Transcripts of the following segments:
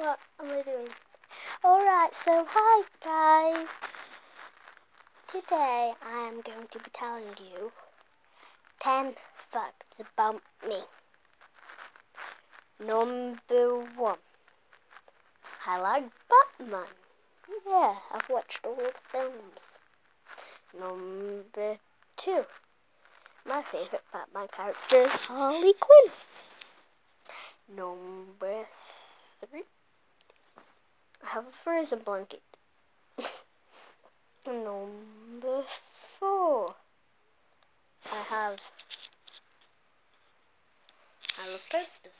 am I doing? Alright, so hi guys. Today I am going to be telling you 10 facts about me. Number 1. I like Batman. Yeah, I've watched all the films. Number 2. My favourite Batman character is Harley Quinn. Number 3. I have a frozen blanket. Number 4. I have I love posters.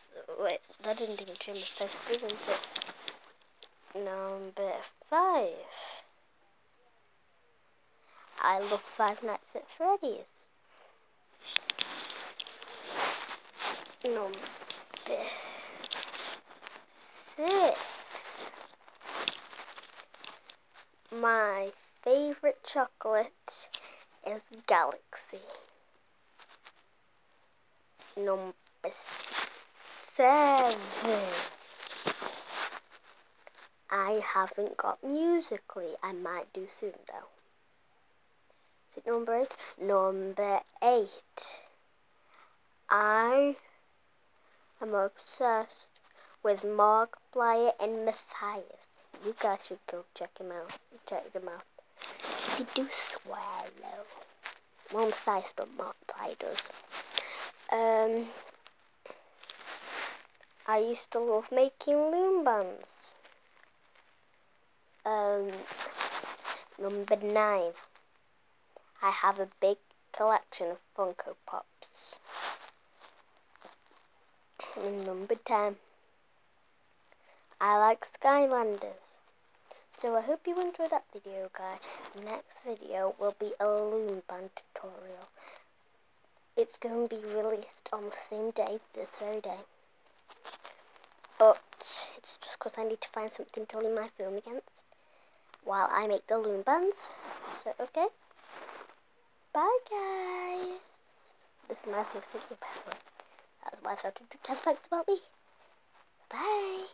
Wait, that didn't even show me posters, didn't it? Number five. I love Five Nights at Freddy's. Number My favorite chocolate is Galaxy. Number seven. I haven't got Musical.ly. I might do soon though. Is it number eight? Number eight. I am obsessed with Markiplier and Matthias. You guys should go check him out. Check them out. They do swallow. Well, Matthias, but does. Um, I used to love making loom bands. Um, number nine. I have a big collection of Funko Pops. And number 10. I like Skylanders. So I hope you enjoyed that video guys. Next video will be a loom band tutorial. It's going to be released on the same day, this very day. But it's just because I need to find something to lean my phone against while I make the loom bands. So, okay. Bye, guys. This is my secret password. That's why I thought to 10 facts about me. Bye.